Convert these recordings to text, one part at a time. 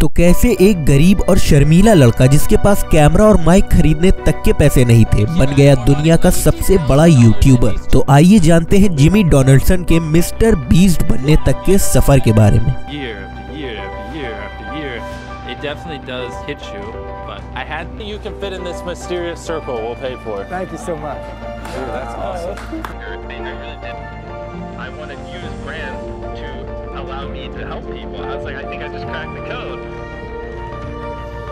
तो कैसे एक गरीब और शर्मीला लड़का जिसके पास कैमरा और माइक खरीदने तक के पैसे नहीं थे बन गया दुनिया का सबसे बड़ा यूट्यूबर तो आइए जानते हैं जिमी डोनाल्डसन के मिस्टर बीस्ट बनने तक के सफ़र के बारे में year after year after year after year, it definitely does hit you. But I had You can fit in this mysterious circle. We'll pay for it. Thank you so much. Ooh, that's awesome. I really did. I wanted to use brands to allow me to help people. I was like, I think I just cracked the code.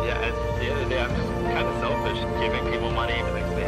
Yeah, at the end of the day, I'm just kind of selfish, giving people money.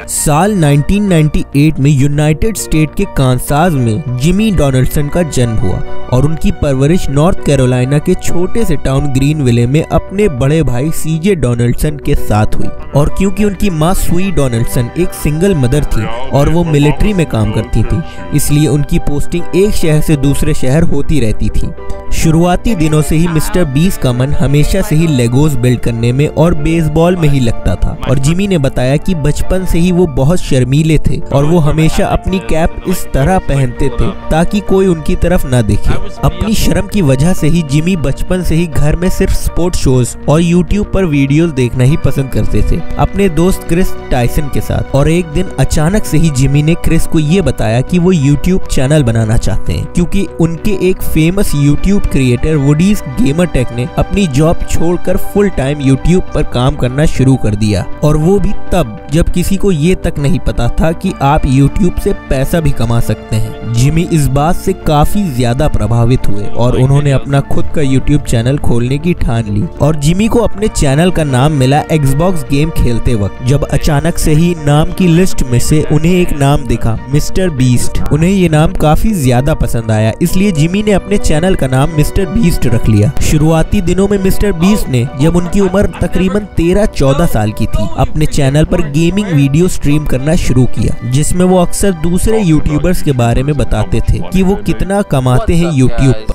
साल 1998 में United state के Kansas में Jimmy Donaldson का जन्म हुआ और उनकी परवरिश नॉर्थ कैरोलिना के छोटे से टाउन ग्रीनविले में अपने बड़े भाई सीजे डोनाल्डसन के साथ हुई। और क्योंकि उनकी माँ सुई डोनाल्डसन एक सिंगल मदर थी और वो मिलिट्री में काम करती थी, इसलिए उनकी पोस्टिंग एक शहर से दूसरे शहर होती रहती थी। शुरुआती दिनों से ही मिस्टर बीस का मन हमेशा से ही लेगोज बिल्ड करने में और बेसबॉल में ही लगता था। और जिमी ने बताया कि बचपन से ही वो बहुत शर्मीले थे और वो हमेशा अपनी कैप इस तरह पहनते थे ताकि कोई उनकी तरफ़ न देखे। अपनी शर्म की वजह से ही जिमी बचपन से ही घर में सिर्फ़ स्पोर्ट शोज़ और यूट्यूब पर वीडियोस देखना ही पसंद करते थे। अपने दोस्त क्रिस टाइसन के साथ। और एक दिन अचानक से ही जिमी ने क्रिस को ये बताया कि वो यूट्यूब चैनल बनाना चाहते हैं, क्योंकि उनके एक famous YouTube creator Woody's gamer tech ने अपनी जॉब छोड़कर फुल टाइम यूट्यूब पर काम करना शुरू कर दिया। और वो भी तब, जब किसी को ये तक नहीं पता था कि आप यूट्यूब से पैसा भी कमा सकते हैं। जिमी इस बात से काफ़ी ज़्यादा प्रभावित हुए और उन्होंने अपना खुद का यूट्यूब चैनल खोलने की ठान ली और जिमी को अपने चैनल का नाम मिला एक्सबॉक्स गेम खेलते वक्त। जब अचानक से ही नाम की लिस्ट में से उन्हें एक नाम दिखा मिस्टर बीस्ट उन्हें ये नाम काफ़ी ज़्यादा पसंद आया इसलिए जिमी ने अपने चैनल का नाम मिस्टर बीस्ट रख लिया। शुरुआती दिनों में मिस्टर बीस्ट ने जब उनकी उम्र तकरीबन 13-14 साल की थी अपने चैनल पर गेमिंग वीडियो स्ट्रीम करना शुरू किया जिसमें वो अक्सर दूसरे यूट्यूबर्स के बारे में बताते थे कि वो कितना कमाते हैं YouTube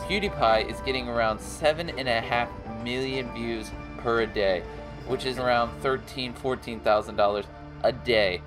million views per day, which is around thirteen, fourteen thousand dollars a day.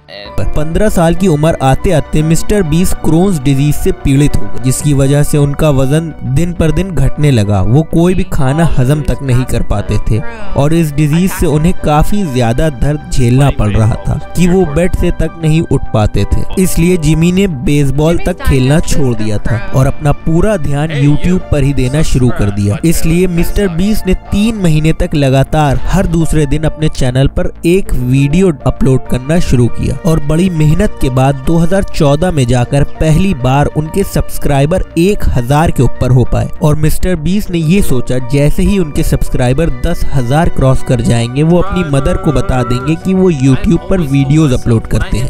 साल की उम्र आते आते मिस्टर बीस क्रोन्स डिज़ीज़ से पीड़ित हो गए, जिसकी वजह से उनका वज़न दिन पर दिन घटने लगा वो कोई भी खाना हजम तक नहीं कर पाते थे, और इस डिज़ीज़ से उन्हें काफ़ी ज़्यादा दर्द झेलना पड़ रहा था कि वो बेड से तक नहीं उठ पाते थे इसलिए जिमी ने बेसबॉल तक खेलना छोड़ दिया था और अपना पूरा ध्यान यूट्यूब पर ही देना शुरू कर दिया इसलिए मिस्टर बीस ने तीन महीने तक लगातार हर दूसरे दिन अपने चैनल पर एक वीडियो अपलोड करना शुरू किया और बड़ी मेहनत के बाद 2014 में जाकर पहली बार उनके सब्सक्राइबर एक हज़ार के ऊपर हो पाए। और मिस्टर बीस ने ये सोचा, जैसे ही उनके सब्सक्राइबर दस हज़ार क्रॉस कर जाएँगे, वो अपनी मदर को बता देंगे कि वो यूट्यूब पर वीडियोस अपलोड करते हैं।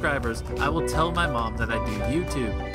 When I hit 10,000 subscribers.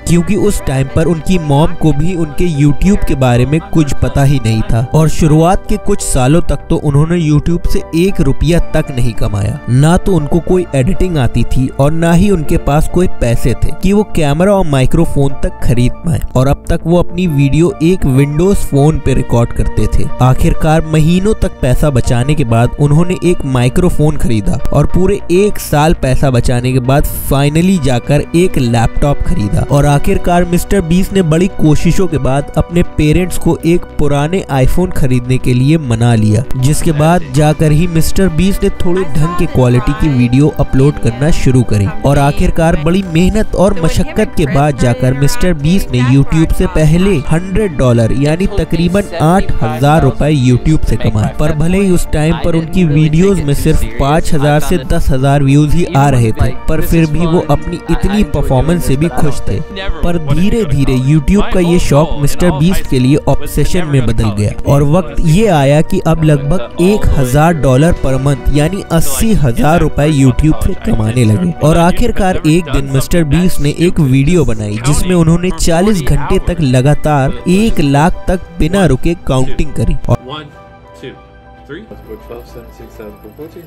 क्योंकि उस टाइम पर उनकी मॉम को भी उनके YouTube के बारे में कुछ पता ही नहीं था। और शुरुआत के कुछ सालों तक तो उन्होंने YouTube से एक रुपया तक नहीं कमाया। ना तो उनको कोई एडिटिंग आती थी और ना ही उनके पास कोई पैसे थे कि वो कैमरा और माइक्रोफोन तक खरीद पाए। और अब तक वो अपनी वीडियो एक विंडोज़ फ़ोन पे रिकॉर्ड करते थे। आखिरकार महीनों तक पैसा बचाने के बाद उन्होंने एक माइक्रोफोन खरीदा और पूरे एक साल पैसा बचाने के बाद फाइनली जाकर एक लैपटॉप खरीदा। और आखिरकार मिस्टर बीस ने बड़ी कोशिशों के बाद अपने पेरेंट्स को एक पुराने आईफोन खरीदने के लिए मना लिया, जिसके बाद जाकर ही मिस्टर बीस ने थोड़े ढंग के क्वालिटी की वीडियो अपलोड करना शुरू करी। और आखिरकार बड़ी मेहनत और मशक्कत के बाद जाकर मिस्टर बीस ने यूट्यूब से पहले 100 डॉलर यानी तकरीबन आठ हज़ार रूपए यूट्यूब से कमाए। पर भले ही उस टाइम पर उनकी वीडियोस में सिर्फ़ पाँच हज़ार से दस हज़ार व्यूज़ ही आ रहे थे, पर फिर भी वो अपनी इतनी परफॉर्मेंस से भी खुश थे। पर धीरे धीरे यूट्यूब का ये शौक मिस्टर बीस्ट के लिए ऑब्सेशन में बदल गया। और वक्त ये आया कि अब लगभग एक हज़ार डॉलर पर मंथ यानी अस्सी हज़ार रूपए यूट्यूब से कमाने लगे। और आखिरकार एक दिन मिस्टर बीस ने एक वीडियो बनाई जिसमें उन्होंने 40 घंटे तक लगातार एक लाख तक बिना रुके काउंटिंग करी। और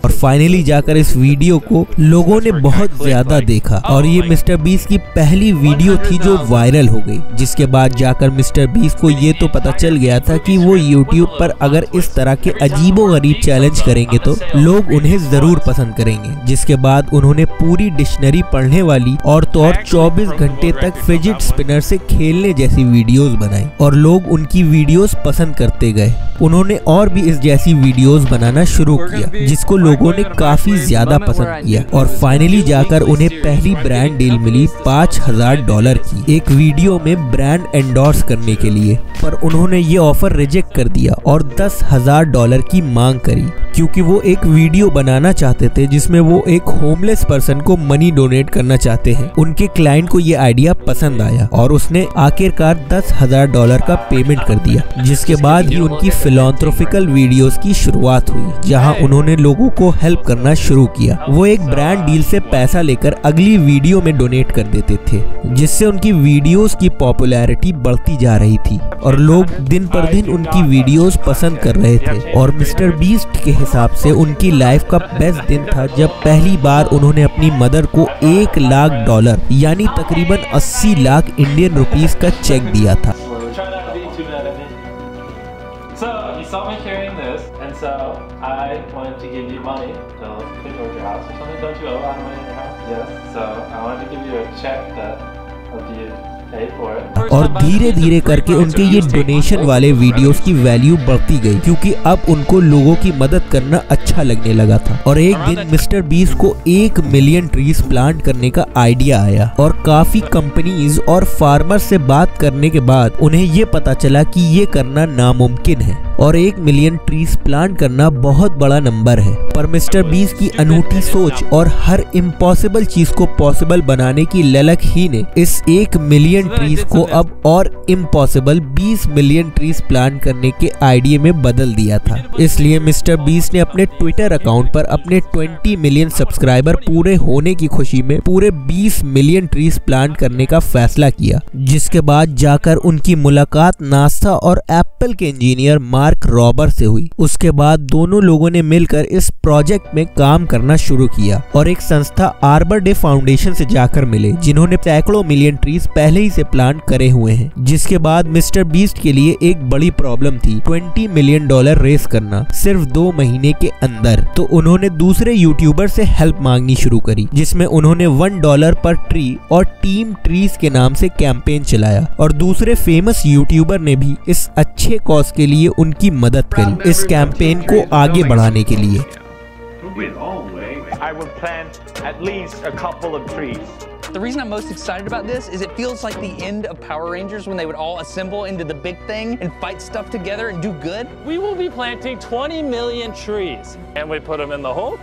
और फाइनली जाकर इस वीडियो को लोगों ने बहुत ज़्यादा देखा और ये मिस्टर बीस की पहली वीडियो थी जो वायरल हो गई जिसके बाद जाकर मिस्टर बीस को ये तो पता चल गया था कि वो यूट्यूब पर अगर इस तरह के अजीबो गरीब चैलेंज करेंगे तो लोग उन्हें ज़रूर पसंद करेंगे जिसके बाद उन्होंने पूरी डिक्शनरी पढ़ने वाली और तो और 24 घंटे तक फिजिट स्पिनर से खेलने जैसी वीडियोस बनाई और लोग उनकी वीडियोस पसंद करते गए। उन्होंने और भी इस जैसी वीडियोस बनाना शुरू किया जिसको लोगों ने काफ़ी ज़्यादा पसंद किया और फाइनली जाकर उन्हें पहली ब्रांड डील मिली पाँच हज़ार डॉलर की एक वीडियो में ब्रांड एंडोर्स करने के लिए। पर उन्होंने ये ऑफ़र रिजेक्ट कर दिया और दस हज़ार डॉलर की मांग करी। क्योंकि वो एक वीडियो बनाना चाहते थे जिसमें वो एक होमलेस पर्सन को मनी डोनेट करना चाहते हैं। उनके क्लाइंट को ये आइडिया पसंद आया और उसने आखिरकार दस हज़ार डॉलर का पेमेंट कर दिया जिसके बाद ही उनकी फिलोंथ्रोफिकल वीडियोस की शुरुआत हुई जहाँ उन्होंने लोगों को हेल्प करना शुरू किया। वो एक ब्रांड डील से पैसा लेकर अगली वीडियो में डोनेट कर देते थे जिससे उनकी वीडियोस की पॉपुलैरिटी बढ़ती जा रही थी और लोग दिन पर दिन उनकी वीडियोस पसंद कर रहे थे। और मिस्टर बीस्ट के हिसाब से उनकी लाइफ का बेस्ट दिन था जब पहली बार उन्होंने अपनी मदर को एक लाख डॉलर यानी तकरीबन 80 लाख इंडियन रुपीज़ का चेक दिया था। और धीरे धीरे करके उनके ये डोनेशन वाले वीडियोस की वैल्यू बढ़ती गई क्योंकि अब उनको लोगों की मदद करना अच्छा लगने लगा था। और एक दिन मिस्टर बीस को एक मिलियन ट्रीज प्लांट करने का आइडिया आया और काफ़ी कंपनीज़ और फार्मर से बात करने के बाद उन्हें ये पता चला कि ये करना नामुमकिन है और एक मिलियन ट्रीज प्लांट करना बहुत बड़ा नंबर है। पर मिस्टर बीस की अनूठी सोच और हर इम्पॉसिबल चीज़ को पॉसिबल बनाने की ललक ही ने इस एक मिलियन ट्रीज को अब और इम्पॉसिबल 20 मिलियन ट्रीज प्लान करने के आइडिया में बदल दिया था। इसलिए मिस्टर बीस ने अपने ट्विटर अकाउंट पर अपने 20 मिलियन सब्सक्राइबर पूरे होने की खुशी में पूरे 20 मिलियन ट्रीज प्लान करने का फैसला किया जिसके बाद जाकर उनकी मुलाकात नासा और एप्पल के इंजीनियर मार्क रॉबर से हुई। उसके बाद दोनों लोगों ने मिलकर इस प्रोजेक्ट में काम करना शुरू किया और एक संस्था आर्बर डे फाउंडेशन से जाकर मिले, जिन्होंने सैकड़ों मिलियन ट्रीज पहले ही से प्लांट करे हुए हैं, जिसके बाद मिस्टर बीस्ट के लिए एक बड़ी प्रॉब्लम थी 20 मिलियन डॉलर रेस करना, सिर्फ़ दो महीने के अंदर। तो उन्होंने दूसरे यूट्यूबर से हेल्प मांगनी शुरू करी, जिसमें उन्होंने वन डॉलर पर ट्री और टीम ट्रीज के नाम से कैंपेन चलाया। और दूसरे फ़ेमस यूट्यूबर ने भी इस अच्छे कॉज के लिए उनकी मदद करी इस कैंपेन को आगे बढ़ाने के लिए I will plant at least a couple of trees. The reason I'm most excited about this is it feels like the end of Power Rangers when they would all assemble into the big thing and fight stuff together and do good. We will be planting 20 million trees. And we put them in the hole?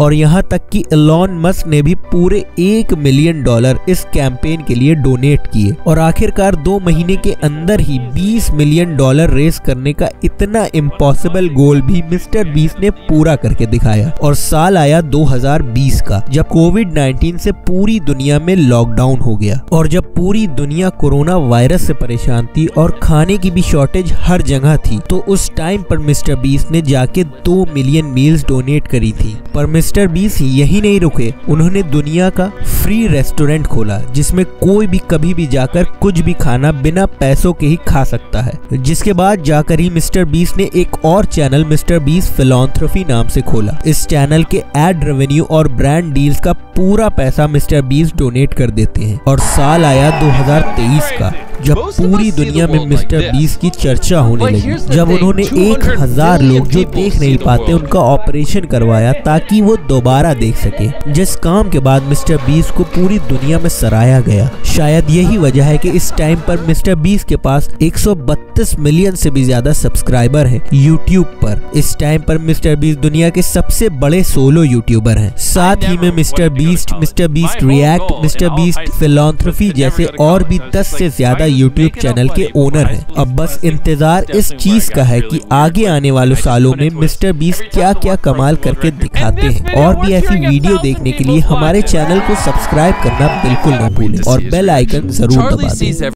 और यहाँ तक कि Elon Musk ने भी पूरे एक million dollar इस campaign के लिए डोनेट किए। और आखिरकार दो महीने के अंदर ही 20 मिलियन डॉलर रेस करने का इतना इम्पॉसिबल गोल भी मिस्टर बीस ने पूरा करके दिखाया। और साल आया 2020 का, जब कोविड 19 से पूरी दुनिया में लॉकडाउन हो गया। और जब पूरी दुनिया कोरोना वायरस से परेशान थी और खाने की भी शॉर्टेज हर जगह थी तो उस टाइम पर मिस्टर बीस ने जाके दो मिलियन मील्स डोनेट करी थी। पर मिस्टर बीस यही नहीं रुके। उन्होंने दुनिया का फ्री रेस्टोरेंट खोला जिसमें कोई भी कभी भी जाकर कुछ भी खाना बिना पैसों के ही खा सकता है। जिसके बाद जाकर ही मिस्टर बीस ने एक और चैनल मिस्टर बीस फिलोंथ्रफी नाम से खोला। इस चैनल के एड रेवेन्यू और ब्रांड डील्स का पूरा पैसा मिस्टर बीस डोनेट कर देते हैं। और साल आया 2023 का जब पूरी दुनिया में मिस्टर बीस की चर्चा होने लगी। जब उन्होंने एक हज़ार लोग जो देख नहीं पाते उनका ऑपरेशन करवाया ताकि वो दोबारा देख सके। जिस काम के बाद मिस्टर बीस को पूरी दुनिया में सराहा गया। शायद यही वजह है कि इस टाइम पर मिस्टर बीस के पास 132 मिलियन से भी ज़्यादा सब्सक्राइबर हैं यूट्यूब पर। इस टाइम पर मिस्टर बीस दुनिया के सबसे बड़े सोलो यूट्यूबर हैं। साथ ही में mister beast mister beast react mister beast philanthropy जैसे और भी 10 से ज़्यादा यूट्यूब चैनल के ओनर हैं। अब बस इंतज़ार इस चीज़ का है कि आगे आने वाले सालों में मिस्टर बीस क्या क्या कमाल करके दिखाते हैं। और भी ऐसी वीडियो देखने के लिए हमारे चैनल को सब्सक्राइब करना बिल्कुल न भूलें और बेल आइकन ज़रूर दबा दें।